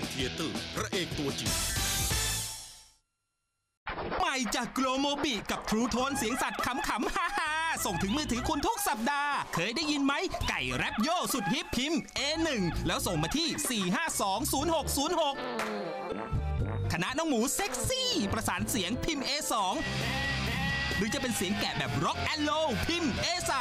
AJ DVD Home Theater พระเอกตัวจริงใหม่จากโกลโมบิกับทรูโทนเสียงสัตว์ขำๆฮ่าฮาส่งถึงมือถือคุณทุกสัปดาห์ เคยได้ยินไหม ไก่แรปโยสุดฮิปพิมพ์ A1 แล้วส่งมาที่ 4520606 คณะน้องหมูเซ็กซี่ ประสานเสียงพิมพ์ A2 หรือจะเป็นเสียงแกะแบบร็อกแอนโลพิมพ์ A3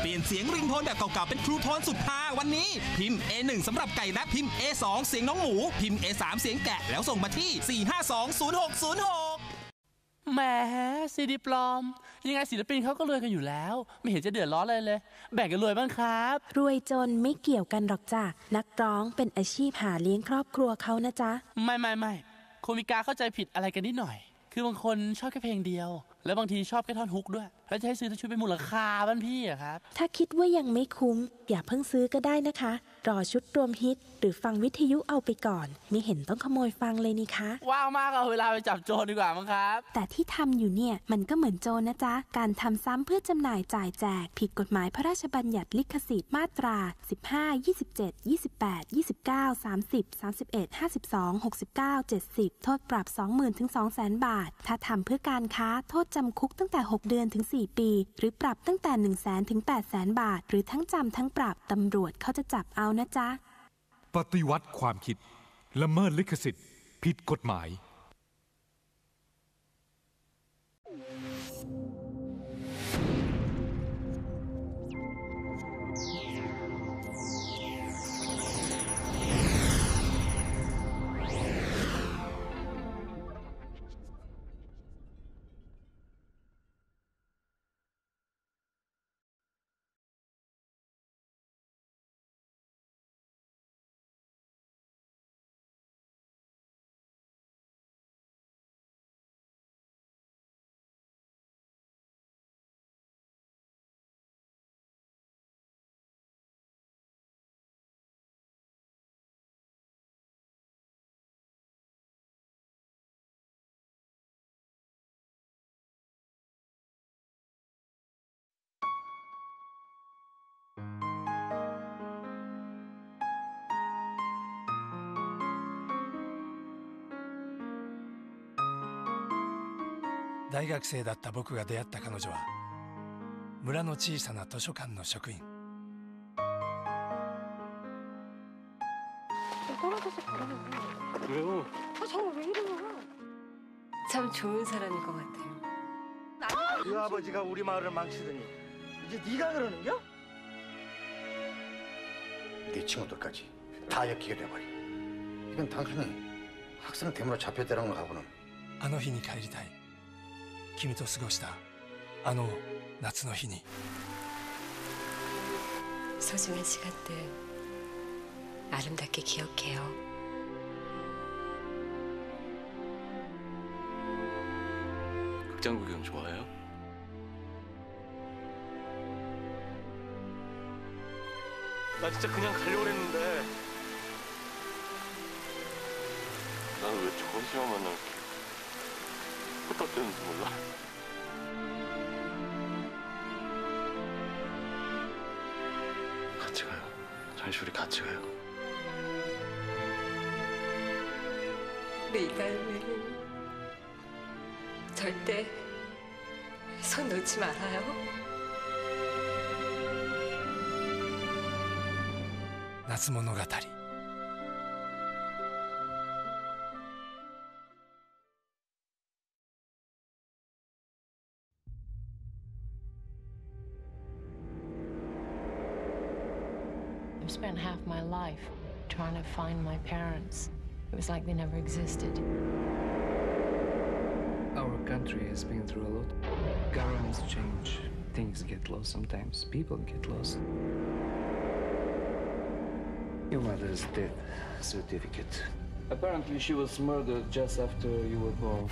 เปลี่ยนเสียงริงโทนแบบเก่าๆเป็นทรูโทนสุดฮาวันนี้ พิมพ์ A1 สำหรับไก่แรปพิมพ์ A2 เสียงน้องหมู พิมพ์ A3 เสียงแกะแล้วส่งมาที่ 4520606 แหมซีดีปลอม ยังไงศิลปินเขาก็รวยกันอยู่แล้ว ไม่เห็นจะเดือดร้อนเลยเลย แบ่งกันรวยบ้างครับ รวยจนไม่เกี่ยวกันหรอกจ้ะนักร้องเป็นอาชีพหาเลี้ยงครอบครัวเขานะจ๊ะ ไม่ไม่ไม่คุณมีการเข้าใจผิดอะไรกันนิดหน่อย คือบางคนชอบแค่เพลงเดียว แล้วบางทีชอบแค่ท่อนฮุกด้วย แล้วจะให้ซื้อทั้งชุดเป็นมูลค่าบ้านพี่อะครับ ถ้าคิดว่ายังไม่คุ้ม อย่าเพิ่งซื้อก็ได้นะคะ รอชุดรวมฮิต หรือฟังวิทยุเอาไปก่อน ไม่เห็นต้องขโมยฟังเลยนี่คะว่างมากเอาเวลาไปจับโจรดีกว่ามั้งครับ แต่ที่ทำอยู่เนี่ยมันก็เหมือนโจรนะจ๊ะ การทำซ้ำเพื่อจำหน่ายจ่ายแจก ผิดกฎหมายพระราชบัญญัติลิขสิทธิ์มาตรา 15 27 28 29 30 31 52 69 70 โทษปรับ 20,000ถึง200,000 บาท ถ้าทำเพื่อการค้าโทษจำคุกตั้งแต่ 6 เดือนถึง 4 ปี หรือปรับตั้งแต่ 1 0 0 0 0 0ถึง800,000 บาท หรือทั้งจำทั้งปรับตำรวจเขาจะจับเอานะจ๊ะ ปฏิวัติความคิด ละเมิดลิขสิทธิ์ ผิดกฎหมาย 大学生だった僕が出会った彼女は村の小さな図書館の職員 참 좋은 사람인 것 같아요. 그 아버지가 우리 마을을 망치더니 이제 네가 그러는겨? 네 친구들까지 다 엮이게 돼버려. 이건 당신은 학생 대문으로 잡혀들어간 거하고는 あの日に帰りたい 君と過ごしたあの夏の日に 소중한 시간들 아름답게 기억해요. 극장 구경 좋아해요? 나 진짜 그냥 가려고 그랬는데 나는 왜 저런 사람 만나 이 렇게 후딱대는지 몰라 같이 가요 잠시 우리 같이 가요 우리 이가연은 절대 손 놓지 말아요. 夏物语 to find my parents. It was like they never existed. Our country has been through a lot. Governments change. Things get lost sometimes. People get lost. Your mother's death certificate. Apparently, she was murdered just after you were born.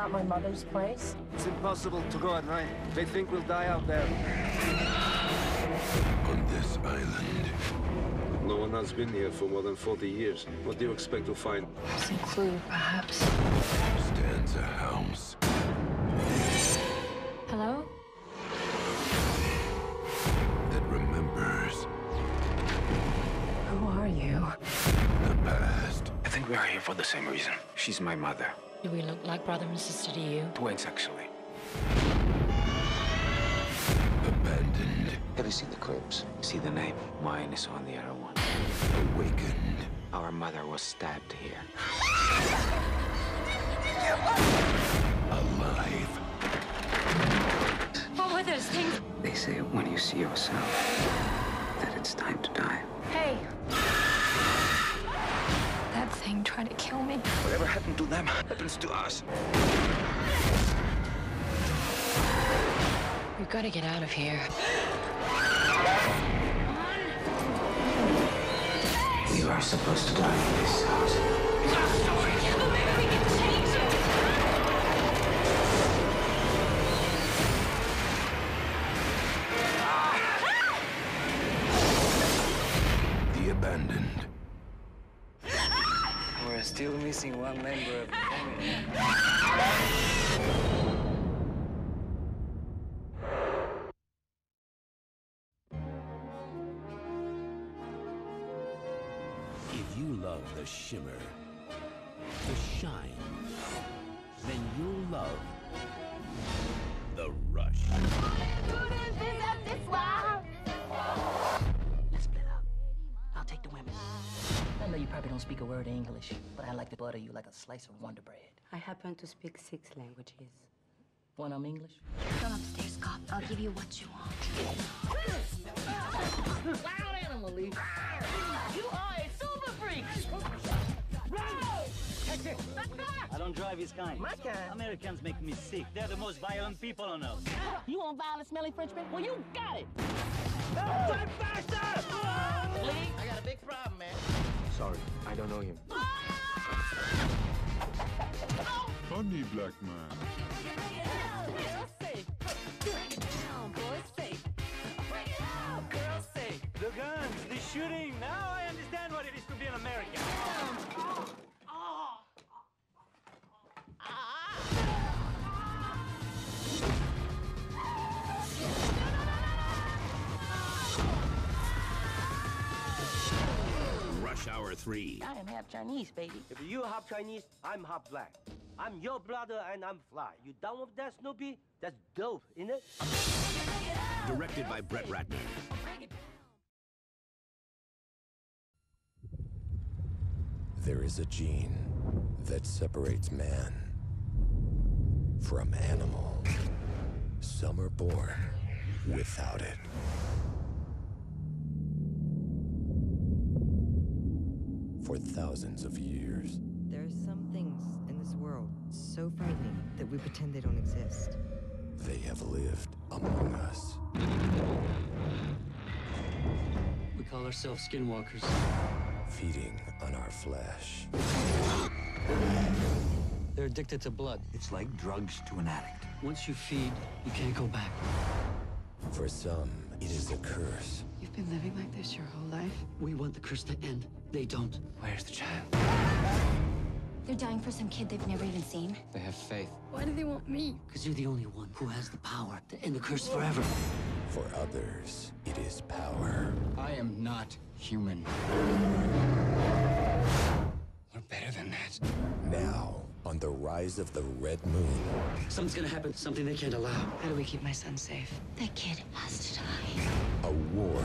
About my mother's place? It's impossible to go at night. They think we'll die out there. on this island, No one has been here for more than 40 years. What do you expect to find? Some clue, perhaps. stands a house. Hello? that remembers Who are you? the past. I think we are here for the same reason. She's my mother. Do we look like brother and sister to you? Twins, actually. Abandoned, Have you seen the cribs? See the name? Mine is on the other one. awakened, Our mother was stabbed here. alive. What were those things? They say when you see yourself, that it's time to die. Thing tried to kill me. Whatever happened to them happens to us. We've got to get out of here. You are supposed to die in this house. Still missing one member of the family. If you love the shimmer, the shine, then you'll love the rush. Know you probably don't speak a word of English, but I like to butter you like a slice of Wonder Bread. I happen to speak six languages. One of 'em English? Come upstairs, cop. I'll give you what you want. Loud animal, Lee. You are a super freak. I don't drive his kind. My kind? Americans make me sick. They're the most violent people on earth. You want violent, smelly Frenchman? Well, you got it. Drive faster! Lee, I got a big problem, man. Sorry, I don't know him. Funny black man. The guns, the shooting. Now I understand what it is to be an American. Rush Hour 3. I am half Chinese, baby. If you half Chinese, I'm half black. I'm your brother and I'm fly. You down with that, Snoopy? That's dope, isn't it? Directed by Brett Ratner. There is a gene that separates man from animal. Some are born without it. For thousands of years, There are some things in this world so frightening that we pretend they don't exist. they have lived among us. We call ourselves skinwalkers. feeding on our flesh. They're addicted to blood. It's like drugs to an addict. Once you feed, you can't go back. For some, it is a curse. You've been living like this your whole life? We want the curse to end. They don't. Where's the child? They're dying for some kid they've never even seen. They have faith. Why do they want me? Because you're the only one who has the power to end the curse forever. For others, it is power. I am not human. We're better than that. Now, on the rise of the Red Moon, Something's gonna happen, something they can't allow. How do we keep my son safe? That kid has to die. a war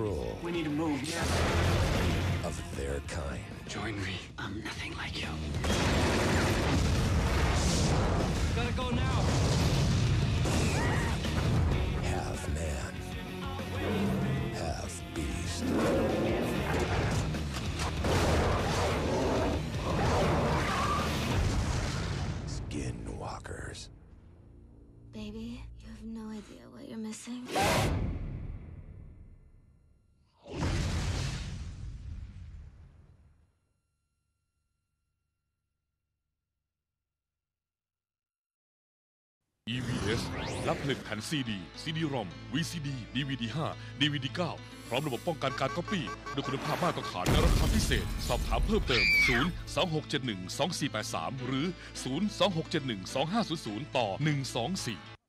control We need to move. Yeah. of their kind. Join me. I'm nothing like you. Gotta go now. EVS รับผลิตแผ่นซีดีซีดีรอม VCD DVD 5 DVD 9 พร้อมระบบป้องกันการก๊อปปี้ด้วยคุณภาพมาตรฐานและราคาพิเศษ สอบถามเพิ่มเติม 0 2 6 7 1 2 4 8 3 หรือ 0 2 6 7 1 2 5 0 0 ต่อ 124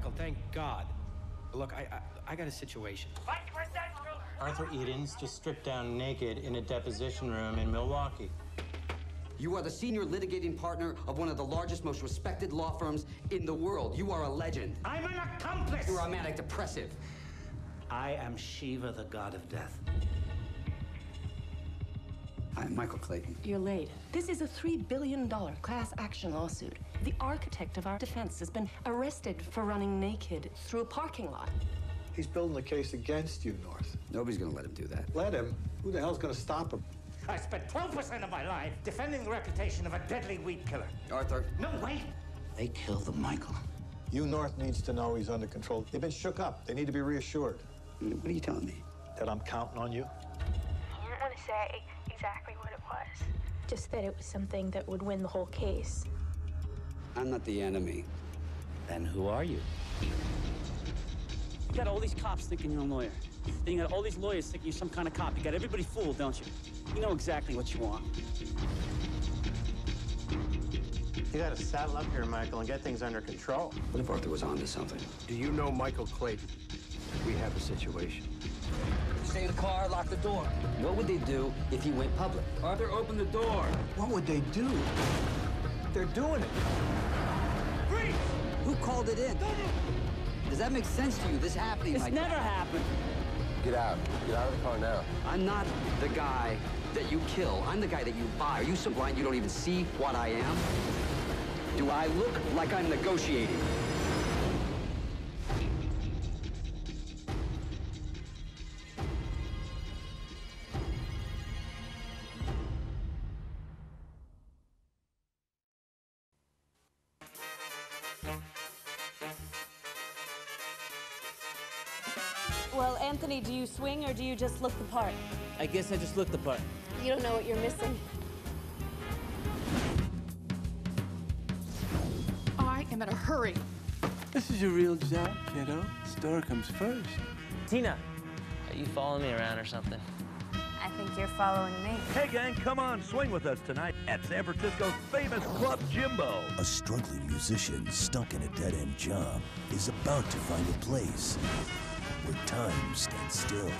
Michael, thank God. Look, I, I, I got a situation. Arthur Edens just stripped down naked in a deposition room in Milwaukee. You are the senior litigating partner of one of the largest, most respected law firms in the world. You are a legend. I'm an accomplice! You're a manic depressive. I am Shiva, the god of death. I'm Michael Clayton. You're late. This is a $3 billion class action lawsuit. The architect of our defense has been arrested for running naked through a parking lot. He's building a case against you, North. Nobody's gonna let him do that. Let him? Who the hell's gonna stop him? I spent 12% of my life defending the reputation of a deadly weed killer. Arthur. No, wait! They killed the Michael. You North needs to know he's under control. They've been shook up. They need to be reassured. What are you telling me? That I'm counting on you? He didn't want to say exactly what it was, just that it was something that would win the whole case. I'm not the enemy. Then who are you? You got all these cops thinking you're a lawyer. Then you got all these lawyers thinking you're some kind of cop. You got everybody fooled, don't you? You know exactly what you want. You gotta saddle up here, Michael, and get things under control. What if Arthur was onto something? Do you know Michael Clayton? We have a situation. Stay in the car, lock the door. What would they do if he went public? Arthur, open the door. What would they do? They're doing it. Freeze! Who called it in? Does that make sense to you? This happening It's like never that? happened. Get out. Get out of the car now. I'm not the guy that you kill. I'm the guy that you buy. Are you so blind you don't even see what I am? Do I look like I'm negotiating? Anthony, do you swing or do you just look the part? I guess I just look the part. You don't know what you're missing. I am in a hurry. This is your real job, kiddo. Store comes first. Tina, are you following me around or something? I think you're following me. Hey, gang, come on, swing with us tonight at San Francisco's famous Club Jimbo. A struggling musician stuck in a dead end job is about to find a place where time stands still.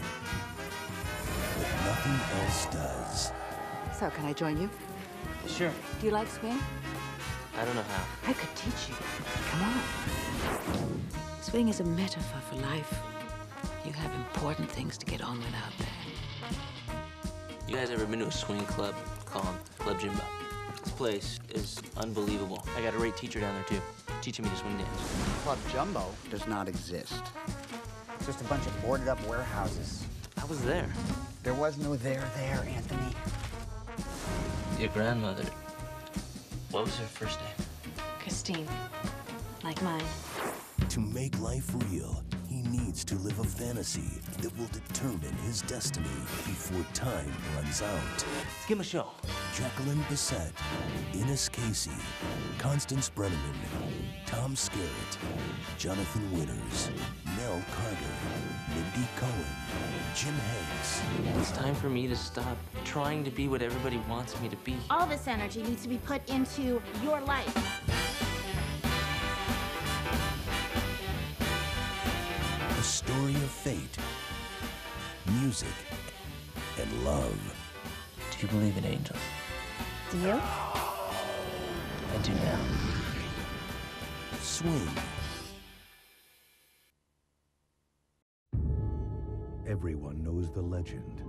But nothing else does. So, can I join you? Sure. Do you like swing? I don't know how. I could teach you. Come on. Swing is a metaphor for life. You have important things to get on with out there. You guys ever been to a swing club called Club Jimbo? This place is unbelievable. I got a great teacher down there too, teaching me to swing dance. Club Jumbo does not exist. It's just a bunch of boarded up warehouses. I was there. There was no there there, Anthony. Your grandmother. What was her first name? Christine. Like mine. To make life real, he needs to live a fantasy that will determine his destiny before time runs out. Let's give him a show. Jacqueline Bisset, Innis Casey, Constance Brenneman, Tom Skerritt, Jonathan Winters, Nell Carter, Mindy Cohn, Jim Hanks. It's time for me to stop trying to be what everybody wants me to be. All this energy needs to be put into your life. A story of fate, music, and love. Do you believe in angels? Do you? I do now. Swing. Everyone knows the legend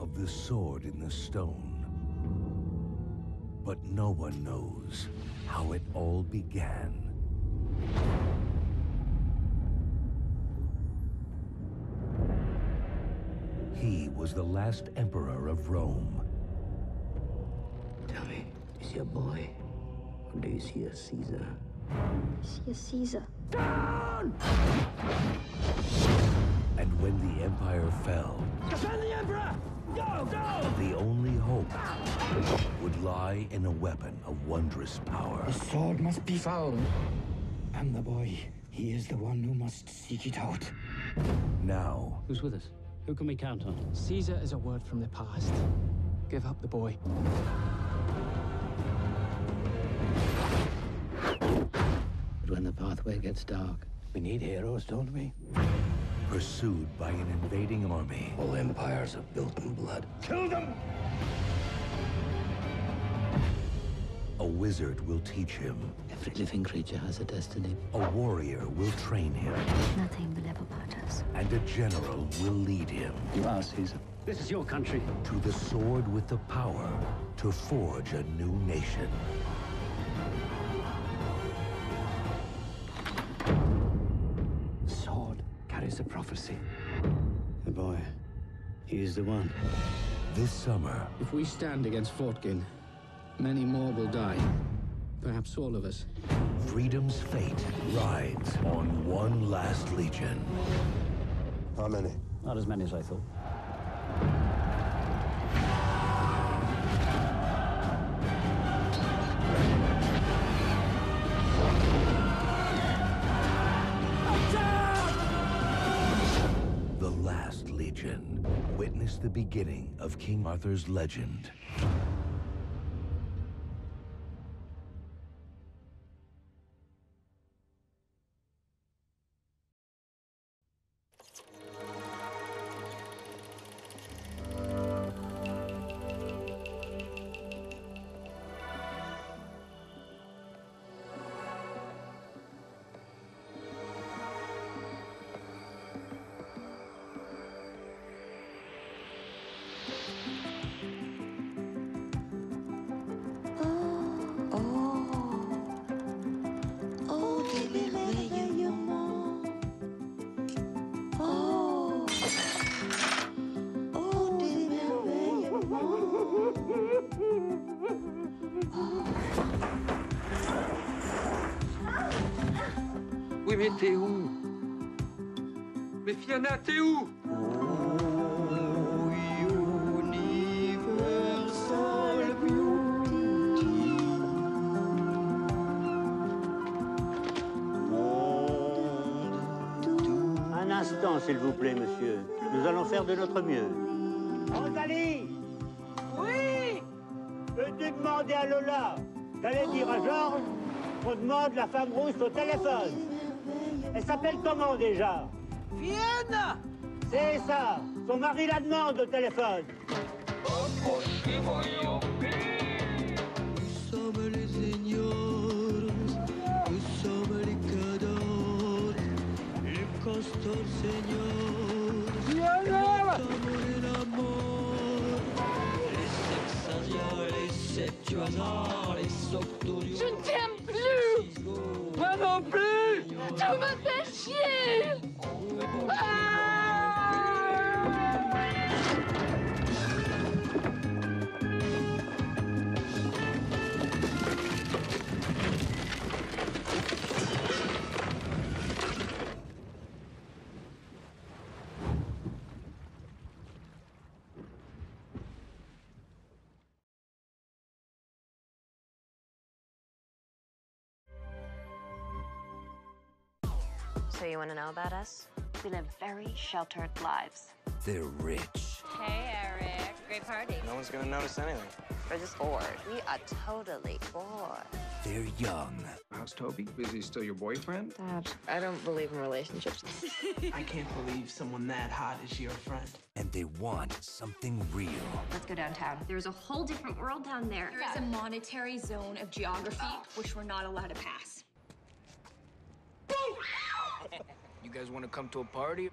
of the sword in the stone. But no one knows how it all began. He was the last emperor of Rome. Tell me, is you see a boy? Or do you see a Caesar? See a Caesar. And when the empire fell, Defend the Emperor! Go, go! the only hope would lie in a weapon of wondrous power. The sword must be found. And the boy, he is the one who must seek it out. Now, Who's with us? Who can we count on? Caesar is a word from the past. Give up the boy. When the pathway gets dark, we need heroes, don't we? pursued by an invading army, All empires are built in blood. Kill them! a wizard will teach him, Every living creature has a destiny. a warrior will train him, Nothing will ever part us. and a general will lead him You are Caesar. This is your country. to the sword with the power to forge a new nation. Prophecy. The boy, he is the one. This summer, If we stand against Vortgyn, many more will die. Perhaps all of us. freedom's fate rides on one last legion. How many? Not as many as I thought. Witness the beginning of King Arthur's legend. Mais t'es où? Mais Fiona, t'es où? Un instant, s'il vous plaît, monsieur. Nous allons faire de notre mieux. Rosalie! Oui! Peux-tu demander à Lola d'aller dire à Georges qu'on demande la femme rousse au téléphone Elle s'appelle comment déjà Vienne C'est ça Son mari la demande au téléphone. Nous sommes les seigneurs, nous sommes les cadors, les costauds seigneurs, nous sommes les amours, les sexagères, les octorions. Je ne t'aime plus. Moi non plus vous me faites chier. Ah. So you want to know about us? We live very sheltered lives. They're rich. Hey, Eric. Great party. No one's gonna notice anything. We're just bored. We are totally bored. They're young. How's Toby? Is he still your boyfriend? Dad, I don't believe in relationships. I can't believe someone that hot is your friend. And they want something real. Let's go downtown. There's a whole different world down there. There is a monetary zone of geography which we're not allowed to pass. You guys wanna come to a party?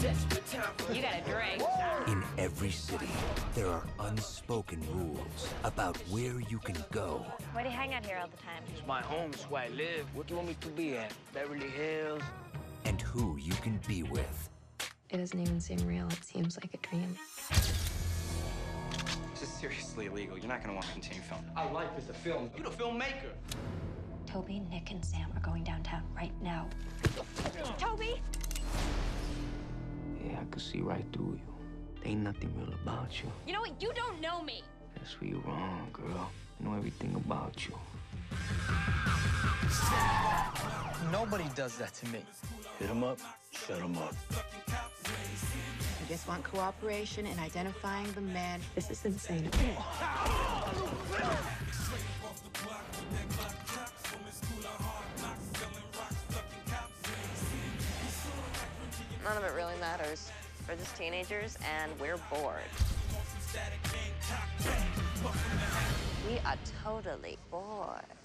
You got a drink. In every city, there are unspoken rules about where you can go Why do you hang out here all the time? It's my home, it's where I live. What do you want me to be at? Beverly Hills? and who you can be with. It doesn't even seem real. It seems like a dream. This is seriously illegal. You're not gonna want to continue filming. Our life is a film. You're the filmmaker. Toby, Nick, and Sam are going downtown right now. Toby! Yeah, I could see right through you. Ain't nothing real about you. You know what? You don't know me. That's where you're wrong, girl. I know everything about you. Nobody does that to me. Hit him up, shut him up. I just want cooperation in identifying the man. This is insane. None of it really matters. We're just teenagers and we're bored. We are totally bored.